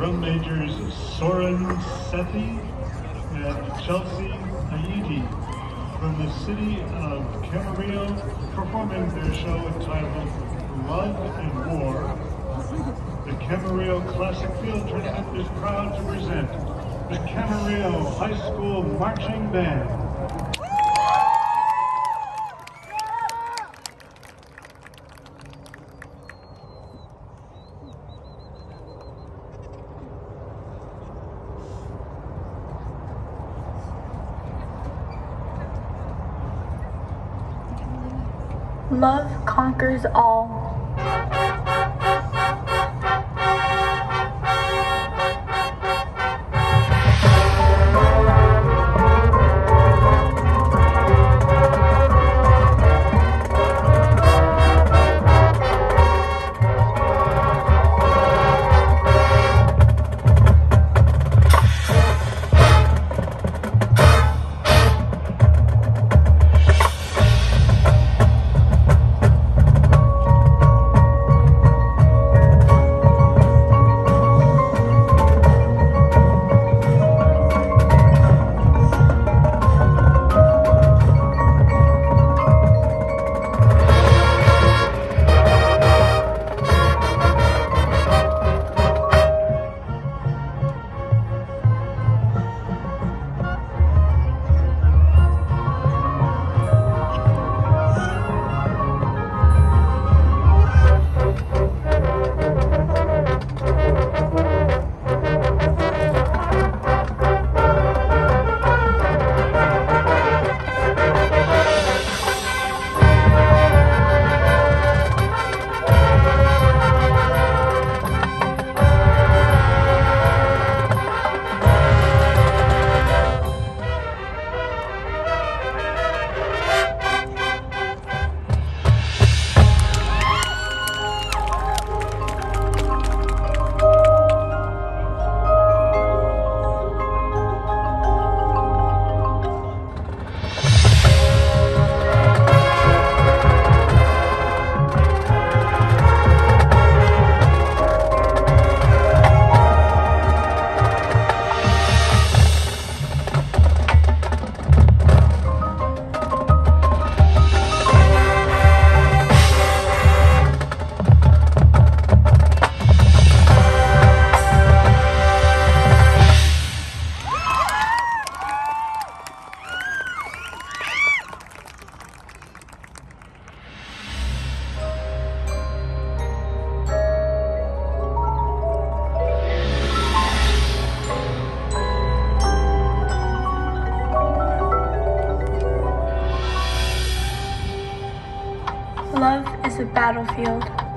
drum majors Soren Sethi and Chelsea Aiti from the city of Camarillo performing their show entitled Love and War. The Camarillo Classic Field Tournament is proud to present the Camarillo High School Marching Band. Love conquers all. Love is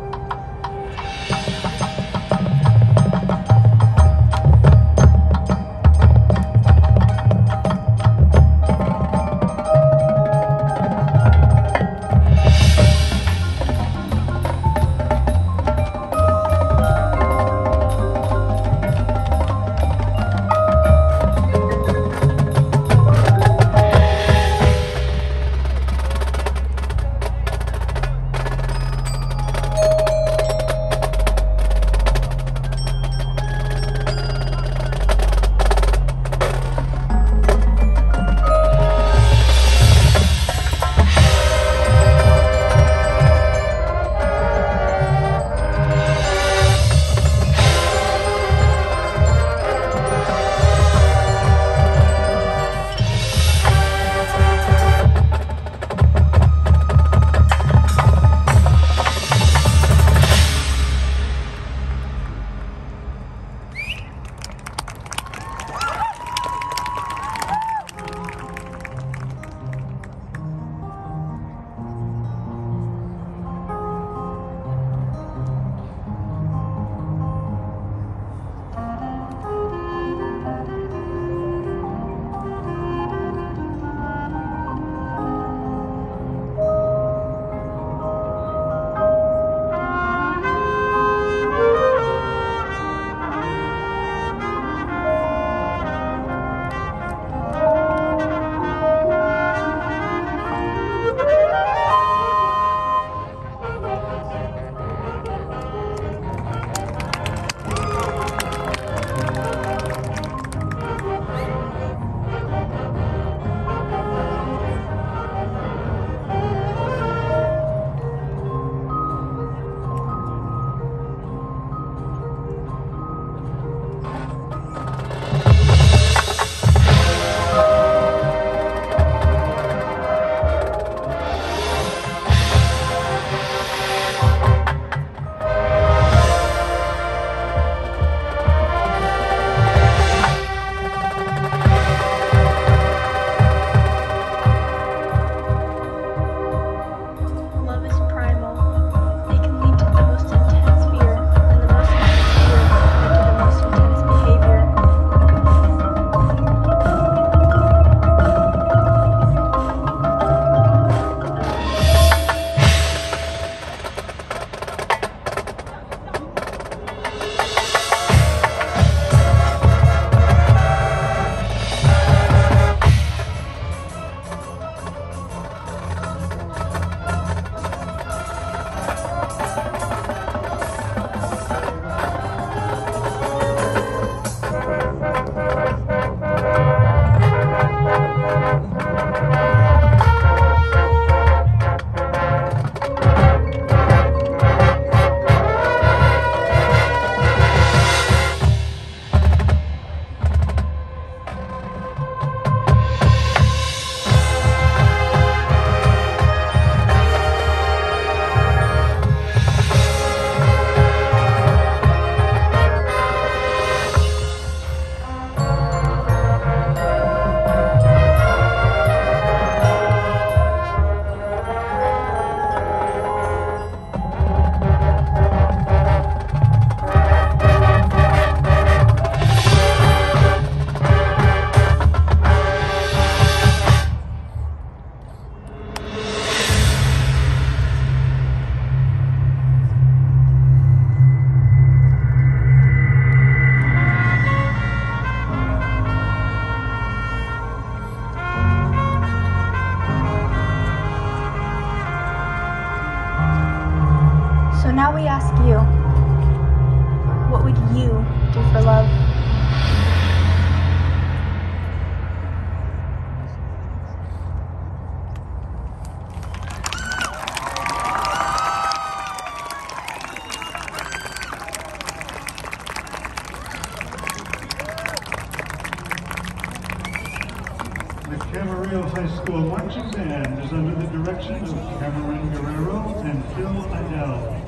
battlefield. Camarillo High School Marching Band is under the direction of Cameron Guerrero and Phil Adele.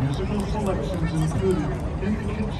Musical selections included In the Kitchen.